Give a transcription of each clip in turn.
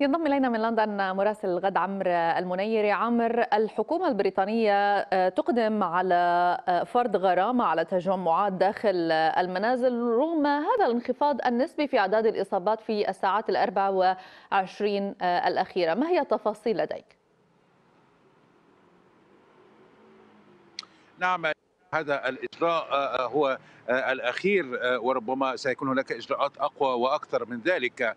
ينضم إلينا من لندن مراسل الغد عمرو المنيري عمرو الحكومة البريطانية تقدم على فرض غرامة على تجمعات داخل المنازل رغم هذا الانخفاض النسبي في أعداد الإصابات في الساعات الأربع وعشرين الأخيرة. ما هي التفاصيل لديك؟ نعم. هذا الإجراء هو الأخير وربما سيكون هناك إجراءات أقوى وأكثر من ذلك.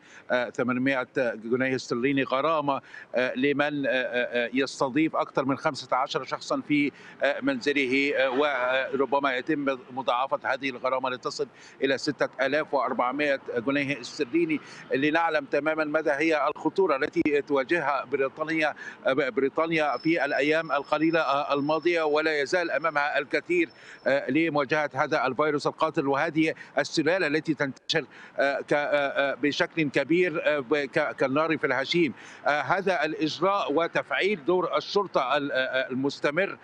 800 جنيه استرليني غرامة لمن يستضيف أكثر من 15 شخصا في منزله وربما يتم مضاعفة هذه الغرامة لتصل إلى 6400 جنيه استرليني. لنعلم تماما ماذا هي الخطورة التي تواجهها بريطانيا بريطانيا في الأيام القليلة الماضية ولا يزال أمامها الكثير لمواجهة هذا الفيروس القاتل. وهذه السلالة التي تنتشر بشكل كبير كالنار في الهشيم. هذا الإجراء وتفعيل دور الشرطة المستمر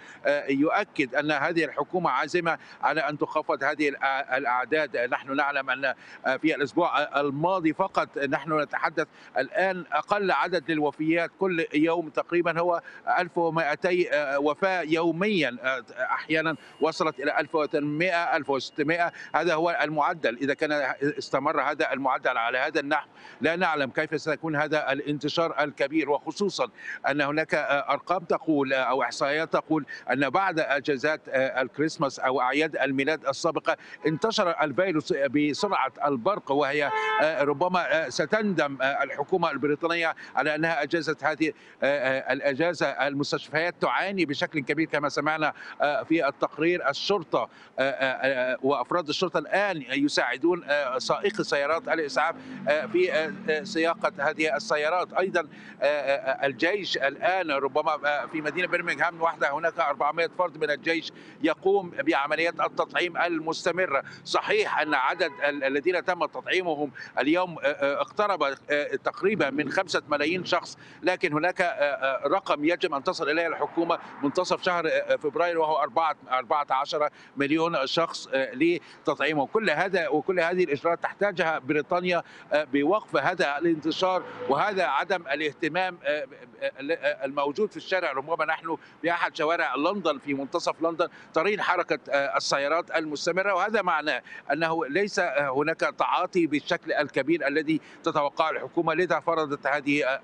يؤكد أن هذه الحكومة عازمة على أن تخفض هذه الأعداد. نحن نعلم أن في الأسبوع الماضي فقط نحن نتحدث الآن أقل عدد للوفيات كل يوم تقريبا هو 1200 وفاة يوميا أحيانا. وصلت إلى 1800 1600 هذا هو المعدل. إذا كان استمر هذا المعدل على هذا النحو لا نعلم كيف سيكون هذا الانتشار الكبير. وخصوصا أن هناك أرقام تقول أو إحصائيات تقول أن بعد أجازات الكريسماس أو أعياد الميلاد السابقة انتشر الفيروس بسرعة البرق وهي ربما ستندم الحكومة البريطانية على أنها أجازت هذه الأجازة. المستشفيات تعاني بشكل كبير كما سمعنا في التقرير. الشرطة وأفراد الشرطة الآن يساعدون سائقي سيارات الإسعاف في سياقة هذه السيارات. أيضا الجيش الآن ربما في مدينة برمنغهام وحدها هناك 400 فرد من الجيش يقوم بعمليات التطعيم المستمره صحيح أن عدد الذين تم تطعيمهم اليوم اقترب تقريبا من خمسة ملايين شخص لكن هناك رقم يجب أن تصل إليه الحكومة منتصف شهر فبراير وهو 14 مليون شخص لتطعيمهم كل هذا وكل هذه الإجراءات تحتاجها بريطانيا بوقف هذا الانتشار وهذا عدم الاهتمام الموجود في الشارع. ربما نحن في احد شوارع لندن في منتصف لندن ترين حركة السيارات المستمرة. وهذا معناه أنه ليس هناك تعاطي بالشكل الكبير الذي تتوقعه الحكومة. لذا فرضت هذه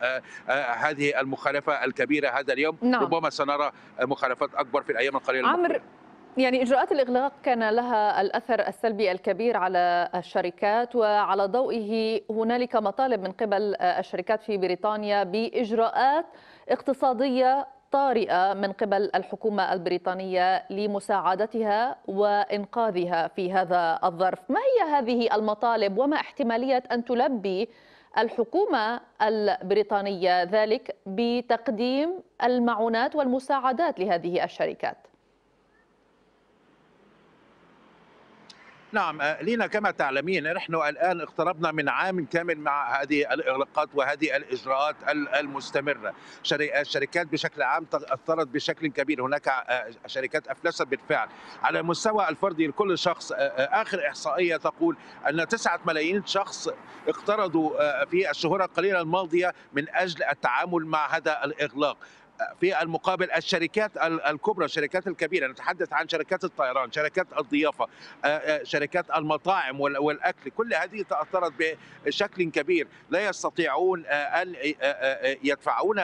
هذه المخالفة الكبيرة هذا اليوم. نعم. ربما سنرى مخالفات أكبر في الأيام القليلة عمرو يعني إجراءات الإغلاق كان لها الأثر السلبي الكبير على الشركات وعلى ضوئه. هنالك مطالب من قبل الشركات في بريطانيا بإجراءات اقتصادية طارئة من قبل الحكومة البريطانية لمساعدتها وإنقاذها في هذا الظرف. ما هي هذه المطالب وما احتمالية أن تلبي الحكومة البريطانية ذلك بتقديم المعونات والمساعدات لهذه الشركات؟ نعم لينا كما تعلمين نحن الآن اقتربنا من عام كامل مع هذه الإغلاقات وهذه الإجراءات المستمره الشركات بشكل عام تاثرت بشكل كبير. هناك شركات أفلست بالفعل. على المستوى الفردي لكل شخص آخر إحصائية تقول أن 9 ملايين شخص اقترضوا في الشهور القليلة الماضية من أجل التعامل مع هذا الإغلاق. في المقابل الشركات الكبرى الشركات الكبيرة. نتحدث عن شركات الطيران شركات الضيافة شركات المطاعم والأكل. كل هذه تأثرت بشكل كبير. لا يستطيعون أن يدفعون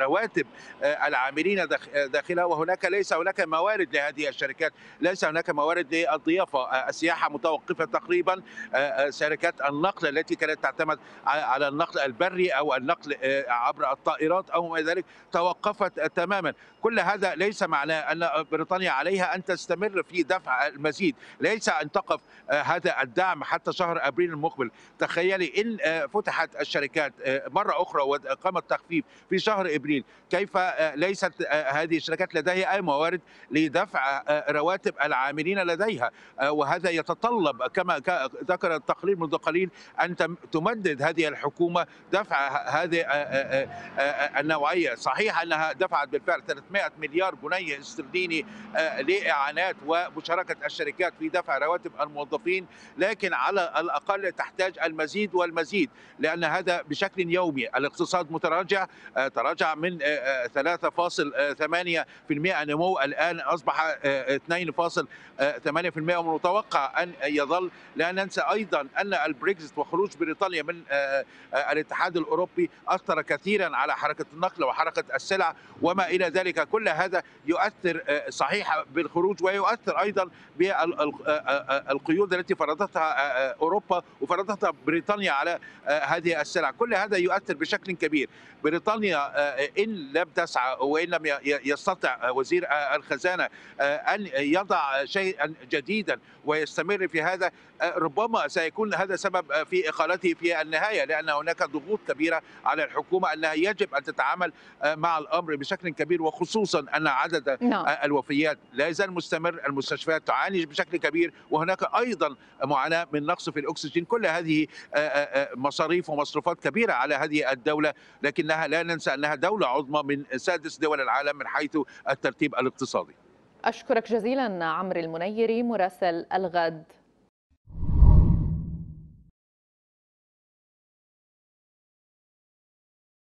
رواتب العاملين داخلها. وهناك ليس هناك موارد لهذه الشركات. ليس هناك موارد للضيافة. السياحة متوقفة تقريبا. شركات النقل التي كانت تعتمد على النقل البري أو النقل عبر الطائرات أو ما ذلك. توقفت تماما. كل هذا ليس معناه أن بريطانيا عليها أن تستمر في دفع المزيد. ليس أن تقف هذا الدعم حتى شهر أبريل المقبل. تخيلي إن فتحت الشركات مرة أخرى وقام التخفيف في شهر إبريل كيف ليست هذه الشركات لديها أي موارد لدفع رواتب العاملين لديها؟ وهذا يتطلب كما ذكر التقرير منذ قليل أن تمدد هذه الحكومة دفع هذه النوعية. صحيح أنها دفعت بالفعل 300 مليار جنيه استرليني لإعانات ومشاركة الشركات في دفع رواتب الموظفين لكن على الأقل تحتاج المزيد والمزيد لأن هذا بشكل يومي الاقتصاد متراجع تراجع من 3.8% نمو الآن أصبح 2.8% ومتوقع أن يظل لا ننسى أيضا أن البريكزت وخروج بريطانيا من الاتحاد الأوروبي أثر كثيرا على حركة النقل وحركة السلع وما إلى ذلك. كل هذا يؤثر صحيح بالخروج ويؤثر أيضا بالقيود التي فرضتها أوروبا وفرضتها بريطانيا على هذه السلع. كل هذا يؤثر بشكل كبير. بريطانيا إن لم تسعى وإن لم يستطع وزير الخزانة أن يضع شيئا جديدا ويستمر في هذا ربما سيكون هذا سبب في إقالته في النهاية لأن هناك ضغوط كبيرة على الحكومة أنها يجب أن تتعامل مع الأمر بشكل كبير وخصوصا أن عدد نعم. الوفيات لا يزال مستمر المستشفيات تعاني بشكل كبير وهناك أيضا معاناة من نقص في الأكسجين. كل هذه مصاريف ومصروفات كبيرة على هذه الدولة لكنها لا ننسى أنها دولة عظمى من سادس دول العالم من حيث الترتيب الاقتصادي. أشكرك جزيلا عمرو المنيري مراسل الغد.